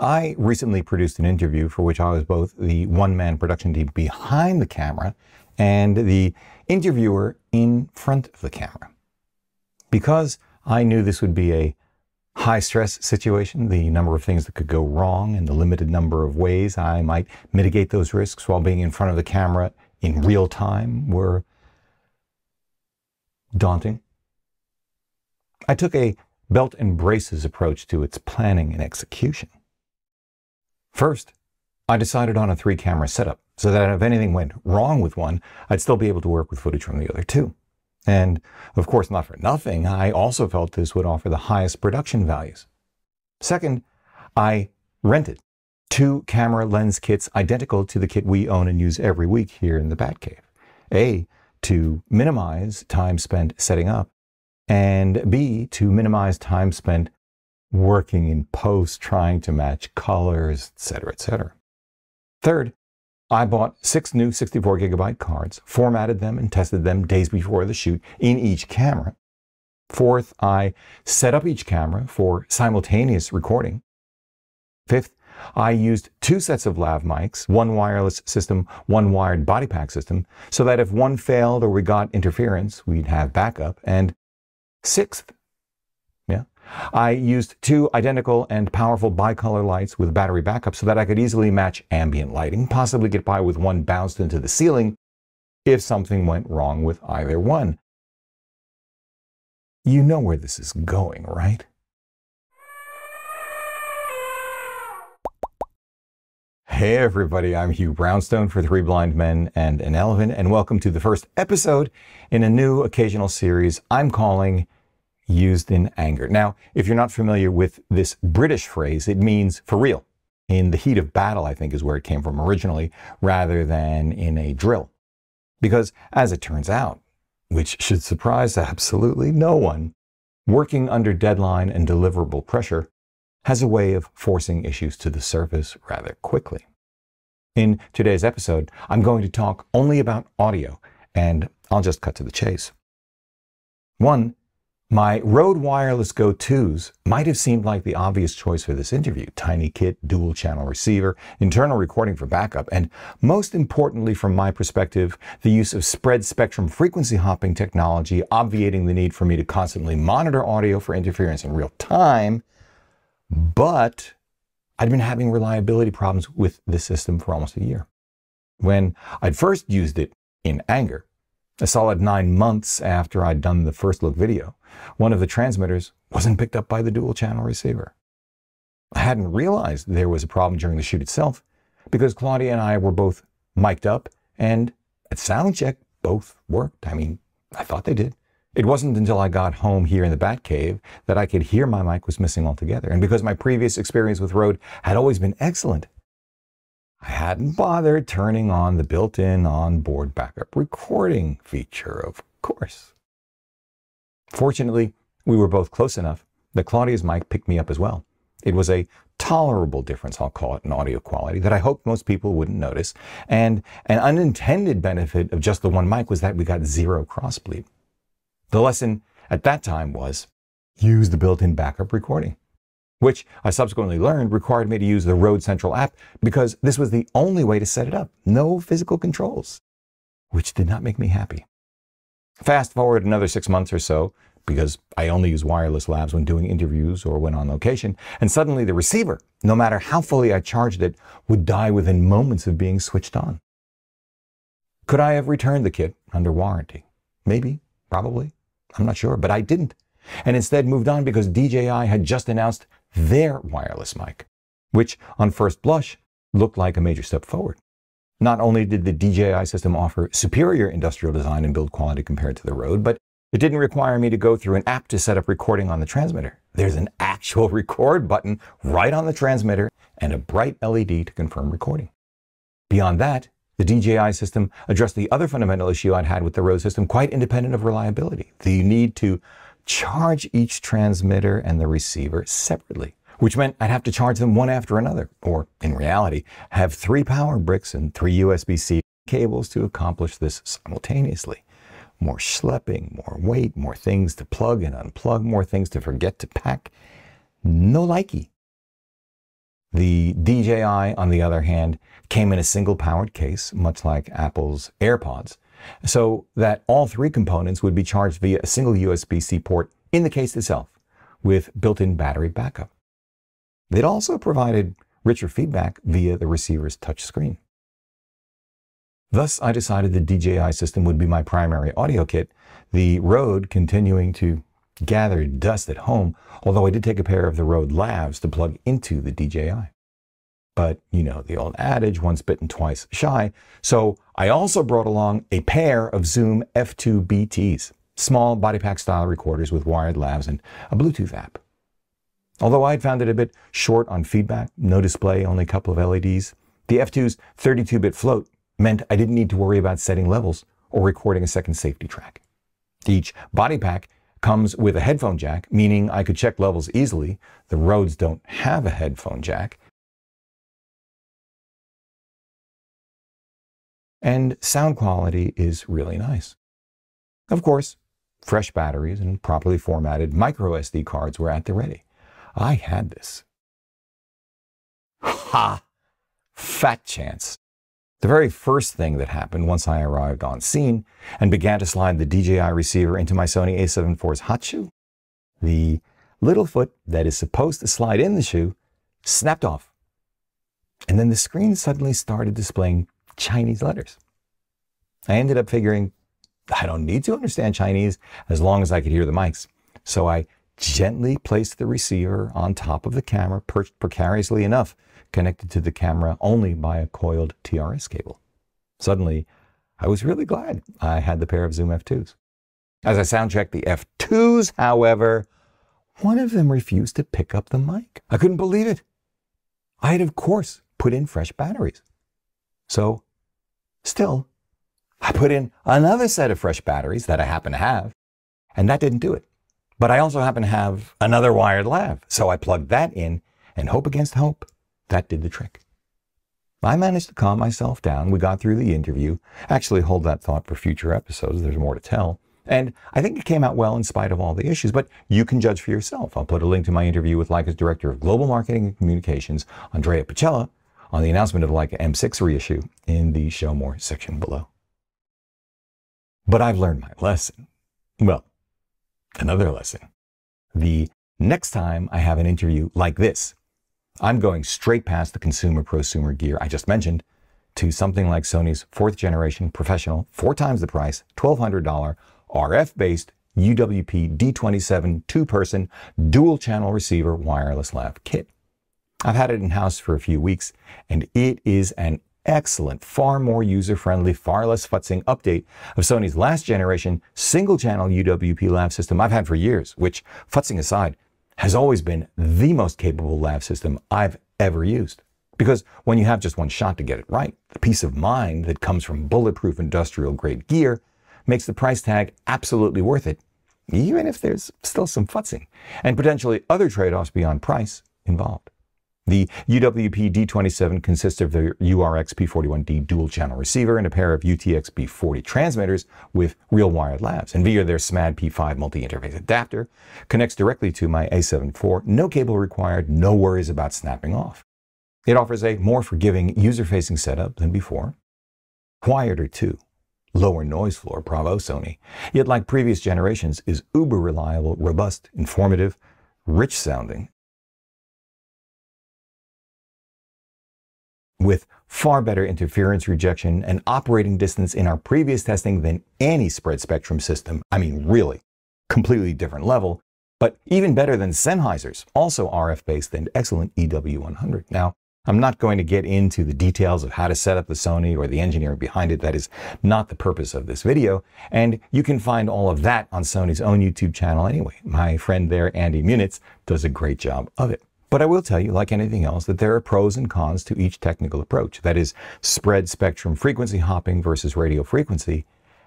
I recently produced an interview for which I was both the one man production team behind the camera and the interviewer in front of the camera. Because I knew this would be a high stress situation, the number of things that could go wrong, and the limited number of ways I might mitigate those risks while being in front of the camera in real time were daunting. I took a belt and braces approach to its planning and execution. First, I decided on a three camera setup so that if anything went wrong with one, I'd still be able to work with footage from the other two. And of course, not for nothing, I also felt this would offer the highest production values. Second, I rented two camera lens kits identical to the kit we own and use every week here in the Batcave. A, to minimize time spent setting up, and B, to minimize time spent working in post, trying to match colors, etc., etc. Third, I bought six new 64 gigabyte cards, formatted them and tested them days before the shoot in each camera. Fourth, I set up each camera for simultaneous recording. Fifth, I used two sets of lav mics, one wireless system, one wired body pack system, so that if one failed or we got interference, we'd have backup. And sixth, I used two identical and powerful bicolor lights with battery backup so that I could easily match ambient lighting, possibly get by with one bounced into the ceiling if something went wrong with either one. You know where this is going, right? Hey everybody, I'm Hugh Brownstone for Three Blind Men and an Elephant, and welcome to the first episode in a new occasional series I'm calling used in anger. Now, if you're not familiar with this British phrase, it means for real. In the heat of battle, I think is where it came from originally, rather than in a drill. Because as it turns out, which should surprise absolutely no one, working under deadline and deliverable pressure has a way of forcing issues to the surface rather quickly. In today's episode, I'm going to talk only about audio, and I'll just cut to the chase. One, my Rode Wireless Go 2s might have seemed like the obvious choice for this interview. Tiny kit, dual channel receiver, internal recording for backup, and most importantly from my perspective, the use of spread spectrum frequency hopping technology, obviating the need for me to constantly monitor audio for interference in real time. But I'd been having reliability problems with the system for almost a year. When I'd first used it in anger, a solid nine months after I'd done the first look video, one of the transmitters wasn't picked up by the dual channel receiver. I hadn't realized there was a problem during the shoot itself because Claudia and I were both mic'd up and at sound check both worked. I mean, I thought they did. It wasn't until I got home here in the Batcave that I could hear my mic was missing altogether. And because my previous experience with Rode had always been excellent, I hadn't bothered turning on the built-in onboard backup recording feature, of course. Fortunately, we were both close enough that Claudia's mic picked me up as well. It was a tolerable difference, I'll call it, in audio quality that I hoped most people wouldn't notice. And an unintended benefit of just the one mic was that we got zero crossbleed. The lesson at that time was use the built-in backup recording which I subsequently learned required me to use the Rode Central app because this was the only way to set it up. No physical controls, which did not make me happy. Fast forward another six months or so, because I only use wireless lavs when doing interviews or when on location, and suddenly the receiver, no matter how fully I charged it, would die within moments of being switched on. Could I have returned the kit under warranty? Maybe, probably, I'm not sure, but I didn't. And instead moved on because DJI had just announced their wireless mic, which on first blush looked like a major step forward. Not only did the DJI system offer superior industrial design and build quality compared to the Rode, but it didn't require me to go through an app to set up recording on the transmitter. There's an actual record button right on the transmitter and a bright LED to confirm recording. Beyond that, the DJI system addressed the other fundamental issue I'd had with the Rode system, quite independent of reliability. The need to charge each transmitter and the receiver separately, which meant I'd have to charge them one after another, or in reality, have three power bricks and three USB-C cables to accomplish this simultaneously. More schlepping, more weight, more things to plug and unplug, more things to forget to pack. No likey. The DJI, on the other hand, came in a single powered case, much like Apple's AirPods, so that all three components would be charged via a single USB-C port in the case itself, with built-in battery backup. It also provided richer feedback via the receiver's touchscreen. Thus, I decided the DJI system would be my primary audio kit, the Rode continuing to gather dust at home, although I did take a pair of the Rode lavs to plug into the DJI. But you know, the old adage, once bitten, twice shy. So I also brought along a pair of Zoom F2 BTs, small body pack style recorders with wired lavs and a Bluetooth app. Although I'd found it a bit short on feedback, no display, only a couple of LEDs, the F2's 32-bit float meant I didn't need to worry about setting levels or recording a second safety track. Each body pack comes with a headphone jack, meaning I could check levels easily. The Rodes don't have a headphone jack. And sound quality is really nice. Of course, fresh batteries and properly formatted micro SD cards were at the ready. I had this. Ha! Fat chance. The very first thing that happened once I arrived on scene and began to slide the DJI receiver into my Sony a7 IV's hot shoe, the little foot that is supposed to slide in the shoe snapped off. And then the screen suddenly started displaying Chinese letters. I ended up figuring I don't need to understand Chinese as long as I could hear the mics. So I gently placed the receiver on top of the camera, perched precariously enough connected to the camera only by a coiled TRS cable. Suddenly, I was really glad I had the pair of Zoom F2s. As I soundchecked the F2s, however, one of them refused to pick up the mic. I couldn't believe it. I had, of course, put in fresh batteries. So, still, I put in another set of fresh batteries that I happen to have, and that didn't do it. But I also happen to have another wired lav, so I plugged that in and hope against hope that did the trick. I managed to calm myself down. We got through the interview. Actually, hold that thought for future episodes. There's more to tell. And I think it came out well in spite of all the issues, but you can judge for yourself. I'll put a link to my interview with Leica's Director of Global Marketing and Communications, Andrea Picella, on the announcement of the Leica M6 reissue in the Show More section below. But I've learned my lesson. Well, another lesson. The next time I have an interview like this, I'm going straight past the consumer prosumer gear I just mentioned to something like Sony's fourth generation professional, four times the price, $1,200 RF based UWP D27 two person dual channel receiver wireless lav kit. I've had it in house for a few weeks and it is an excellent, far more user friendly, far less futzing update of Sony's last generation single channel UWP lav system I've had for years, which, futzing aside, has always been the most capable lav system I've ever used. Because when you have just one shot to get it right, the peace of mind that comes from bulletproof industrial grade gear makes the price tag absolutely worth it, even if there's still some futzing and potentially other trade offs beyond price involved. The UWP D27 consists of the URX P41D dual channel receiver and a pair of UTX B40 transmitters with real wired lavs. And via their SMAD P5 multi-interface adapter, connects directly to my A7 IV. No cable required, no worries about snapping off. It offers a more forgiving user-facing setup than before. Quieter too. Lower noise floor, bravo Sony. Yet like previous generations, is uber reliable, robust, informative, rich sounding, with far better interference rejection and operating distance in our previous testing than any spread spectrum system. I mean, really, completely different level, but even better than Sennheiser's, also RF based and excellent EW100. Now, I'm not going to get into the details of how to set up the Sony or the engineering behind it. That is not the purpose of this video. And you can find all of that on Sony's own YouTube channel anyway. My friend there, Andy Munitz, does a great job of it. But I will tell you, like anything else, that there are pros and cons to each technical approach. That is, spread spectrum frequency hopping versus radio frequency.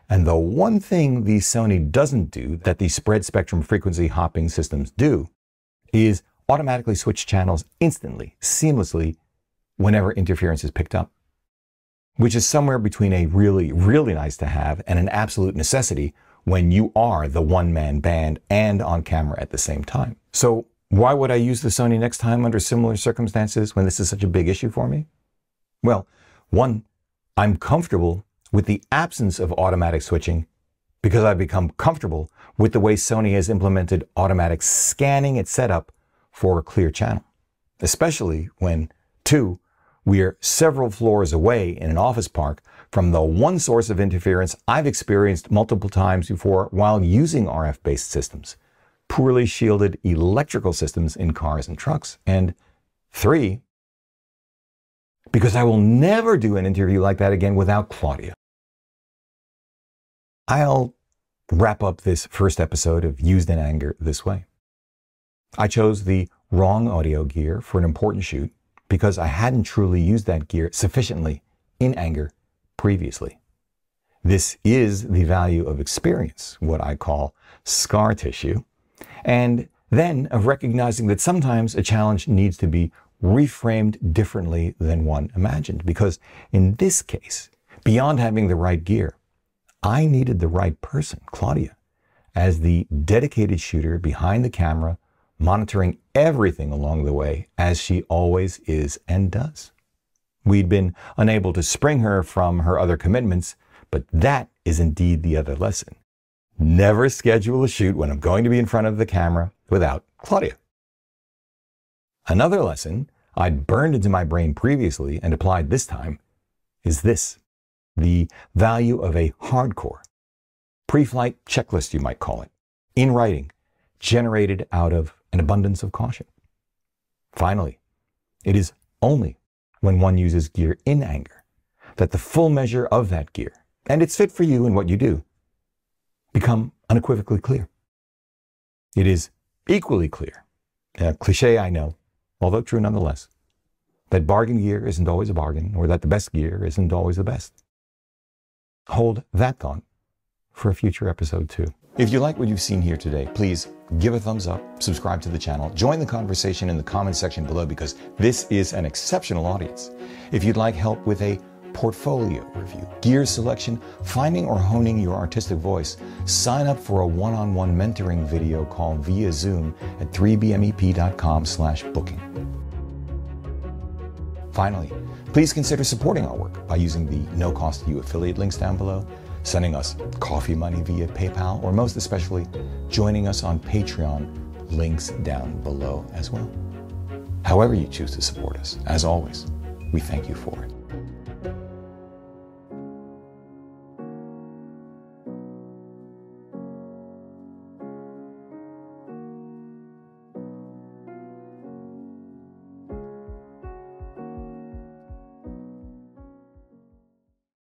And the one thing the Sony doesn't do that the spread spectrum frequency hopping systems do is automatically switch channels instantly, seamlessly, whenever interference is picked up. Which is somewhere between a really, really nice to have and an absolute necessity when you are the one man band and on camera at the same time. So Why would I use the Sony next time under similar circumstances when this is such a big issue for me? Well, one, I'm comfortable with the absence of automatic switching because I've become comfortable with the way Sony has implemented automatic scanning its setup for a clear channel, especially when, two, we are several floors away in an office park from the one source of interference I've experienced multiple times before while using RF based systems, poorly shielded electrical systems in cars and trucks. And three, because I will never do an interview like that again without Claudia. I'll wrap up this first episode of Used in Anger this way. I chose the wrong audio gear for an important shoot because I hadn't truly used that gear sufficiently in anger previously. This is the value of experience, what I call scar tissue, and then of recognizing that sometimes a challenge needs to be reframed differently than one imagined. Because in this case, beyond having the right gear, I needed the right person, Claudia, as the dedicated shooter behind the camera, monitoring everything along the way, as she always is and does. We'd been unable to spring her from her other commitments, but that is indeed the other lesson. Never schedule a shoot when I'm going to be in front of the camera without Claudia. Another lesson I'd burned into my brain previously and applied this time is this the value of a hardcore, pre flight checklist, you might call it, in writing, generated out of an abundance of caution. Finally, it is only when one uses gear in anger that the full measure of that gear and its fit for you and what you do become unequivocally clear. It is equally clear, a cliche I know, although true nonetheless, that bargain gear isn't always a bargain or that the best gear isn't always the best. Hold that thought for a future episode too. If you like what you've seen here today, please give a thumbs up, subscribe to the channel, join the conversation in the comment section below because this is an exceptional audience. If you'd like help with a portfolio review, gear selection, finding or honing your artistic voice, sign up for a one-on-one mentoring video call via Zoom at 3bmep.com slash booking. Finally, please consider supporting our work by using the no-cost you affiliate links down below, sending us coffee money via PayPal, or most especially, joining us on Patreon, links down below as well. However you choose to support us, as always, we thank you for it.